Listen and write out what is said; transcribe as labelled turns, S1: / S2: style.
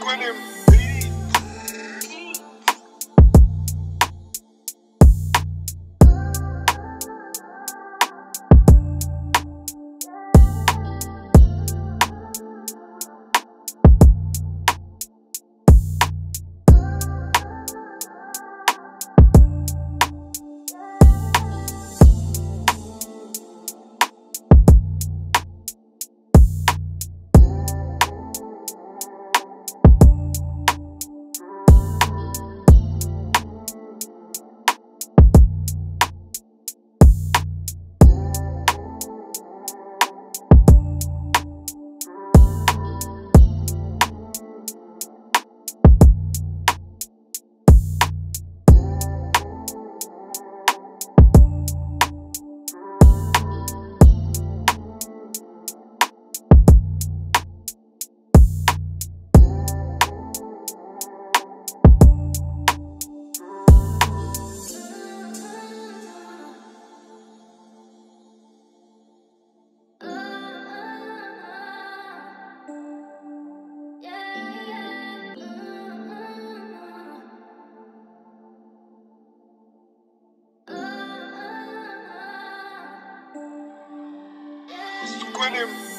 S1: Quit him. Winning. Winning.